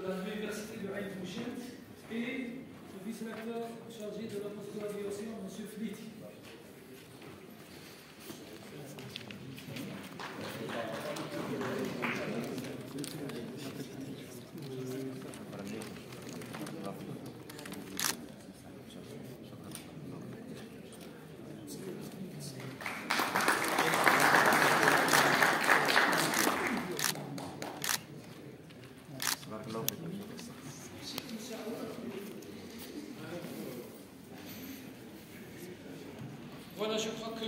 de l'université de Fouchet et le vice-recteur chargé de la Voilà, je crois que